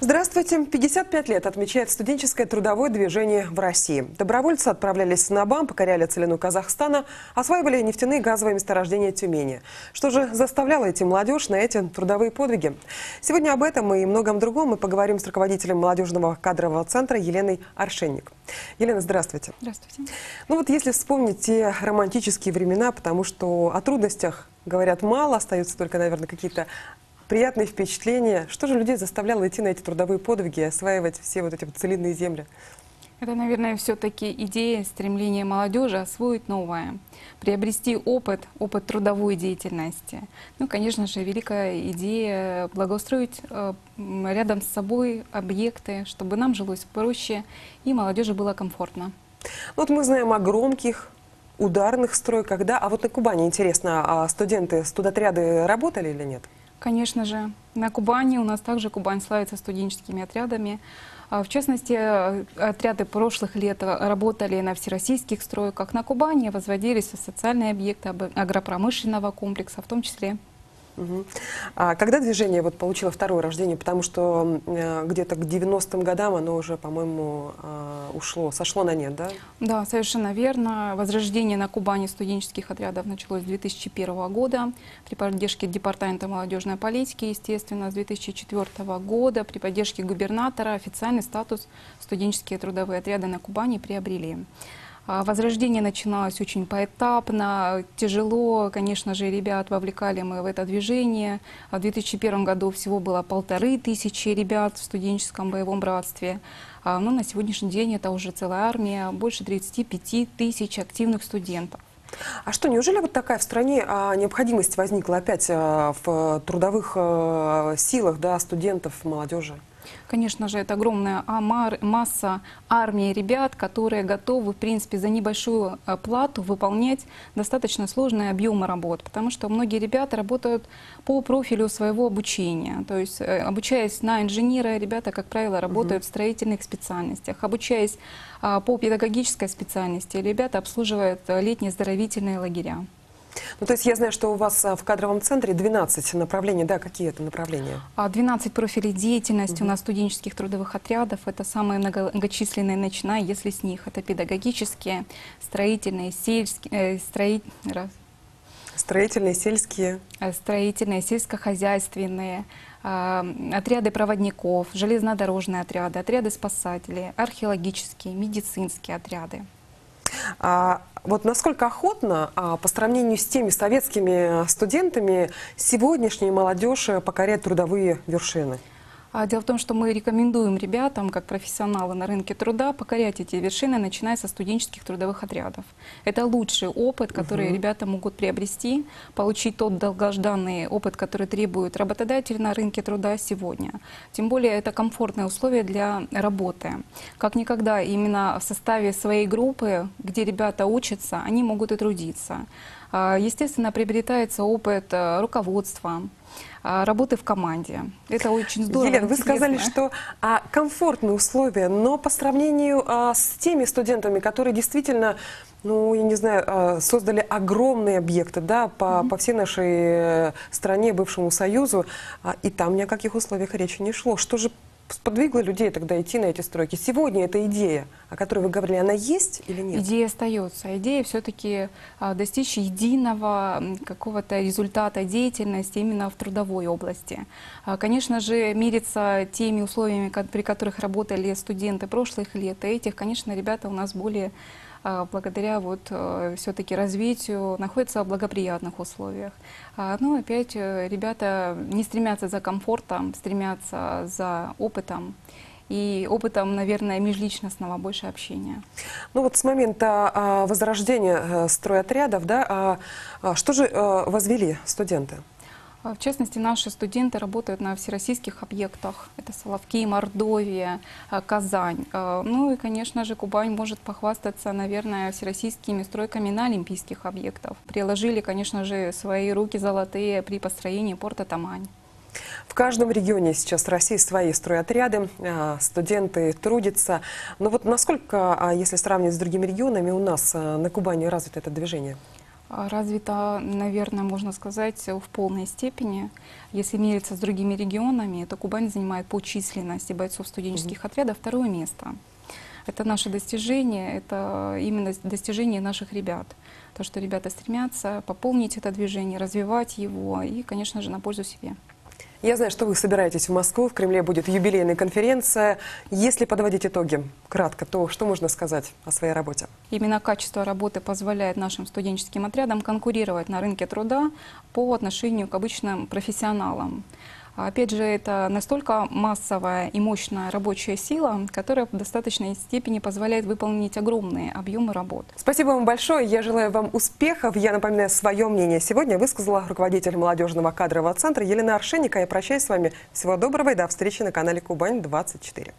Здравствуйте. 55 лет отмечает студенческое трудовое движение в России. Добровольцы отправлялись на БАМ, покоряли целину Казахстана, осваивали нефтяные и газовые месторождения Тюмени. Что же заставляло идти молодежь на эти трудовые подвиги? Сегодня об этом и многом другом мы поговорим с руководителем молодежного кадрового центра Еленой Аршенник. Елена, здравствуйте. Здравствуйте. Ну вот если вспомнить те романтические времена, потому что о трудностях говорят мало, остаются только, наверное, какие-то приятные впечатления. Что же людей заставляло идти на эти трудовые подвиги и осваивать все вот эти вот целинные земли? Это, наверное, все-таки идея, стремление молодежи освоить новое, приобрести опыт, опыт трудовой деятельности. Ну, конечно же, великая идея благоустроить э, рядом с собой объекты, чтобы нам жилось проще и молодежи было комфортно. Ну, вот мы знаем о громких, ударных стройках, да? А вот на Кубани, интересно, а студенты, студотряды работали или нет? Конечно же. На Кубани у нас также Кубань славится студенческими отрядами. А, в частности, э, отряды прошлых лет работали на всероссийских стройках. На Кубани возводились социальные объекты агропромышленного комплекса, в том числе А когда движение вот получило второе рождение? Потому что э, где-то к 90-м годам оно уже, по-моему, э, ушло, сошло на нет, да? Да, совершенно верно. Возрождение на Кубани студенческих отрядов началось с 2001 года при поддержке Департамента молодежной политики, естественно, с 2004 года при поддержке губернатора официальный статус студенческие трудовые отряды на Кубани приобрели. А, возрождение начиналось очень поэтапно, тяжело, конечно же, ребят вовлекали мы в это движение. В 2001 году всего было полторы тысячи ребят в студенческом боевом братстве. А, но на сегодняшний день это уже целая армия, больше 35 тысяч активных студентов. А что, неужели вот такая в стране а, необходимость возникла опять а, в трудовых а, силах да, студентов, молодежи? Конечно же, это огромная масса армии ребят, которые готовы, в принципе, за небольшую плату выполнять достаточно сложные объемы работ, потому что многие ребята работают по профилю своего обучения. То есть, э, обучаясь на инженера, ребята, как правило, работают угу. в строительных специальностях. Обучаясь а, по педагогической специальности, ребята обслуживают э, летние оздоровительные лагеря. Ну, то есть я знаю, что у вас а, в кадровом центре 12 направлений. Да, какие это направления? 12 а, профилей деятельности угу. у нас студенческих трудовых отрядов. Это самые многочисленные, начиная, если с них. Это педагогические, строительные, сельские, э, строи... Строительные, сельские. Э, строительные, сельскохозяйственные, э, отряды проводников, железнодорожные отряды, отряды спасателей, археологические, медицинские отряды. А, вот насколько охотно а, по сравнению с теми советскими студентами сегодняшняя молодежь покоряет трудовые вершины? А дело в том, что мы рекомендуем ребятам, как профессионалы на рынке труда, покорять эти вершины, начиная со студенческих трудовых отрядов. Это лучший опыт, который угу. ребята могут приобрести, получить тот долгожданный опыт, который требует работодатель на рынке труда сегодня. Тем более это комфортные условия для работы. Как никогда именно в составе своей группы, где ребята учатся, они могут и трудиться. А, естественно, приобретается опыт э, руководства, работы в команде. Это очень здорово. Елена, вы сказали, что а, комфортные условия, но по сравнению а, с теми студентами, которые действительно ну, я не знаю, а, создали огромные объекты, да, по, mm -hmm. по всей нашей э, стране, бывшему Союзу, а, и там ни о каких условиях речи не шло. Что же сподвигло людей тогда идти на эти стройки? Сегодня эта идея, о которой вы говорили, она есть или нет? Идея остается. Идея все-таки а, достичь единого какого-то результата деятельности именно в трудовой области. А, конечно же, мириться теми условиями, при которых работали студенты прошлых лет, и этих, конечно, ребята у нас более а, благодаря вот э, все-таки развитию находятся в благоприятных условиях. А, Но ну, опять э, ребята не стремятся за комфортом, стремятся за опытом и опытом, наверное, межличностного больше общения. Ну вот с момента а, возрождения э, стройотрядов, да, что же возвели студенты? А, в частности, наши студенты работают на всероссийских объектах. Это Соловки, Мордовия, а, Казань. А, ну и, конечно же, Кубань может похвастаться, наверное, всероссийскими стройками на олимпийских объектах. Приложили, конечно же, свои руки золотые при построении порта Тамань. В каждом регионе сейчас России свои стройотряды, студенты трудятся. Но вот насколько, если сравнивать с другими регионами, у нас на Кубани развито это движение? А, Развита, наверное, можно сказать, в полной степени. Если мериться с другими регионами, то Кубань занимает по численности бойцов студенческих отрядов второе место. Это наше достижение, это именно достижение наших ребят. То, что ребята стремятся пополнить это движение, развивать его и, конечно же, на пользу себе. Я знаю, что вы собираетесь в Москву, в Кремле будет юбилейная конференция. Если подводить итоги кратко, то что можно сказать о своей работе? Именно качество работы позволяет нашим студенческим отрядам конкурировать на рынке труда по отношению к обычным профессионалам. Опять же, это настолько массовая и мощная рабочая сила, которая в достаточной степени позволяет выполнить огромные объемы работ. Спасибо вам большое. Я желаю вам успехов. Я напоминаю, свое мнение сегодня высказала руководитель молодежного кадрового центра Елена Аршеника. Я прощаюсь с вами. Всего доброго и до встречи на канале Кубань 24.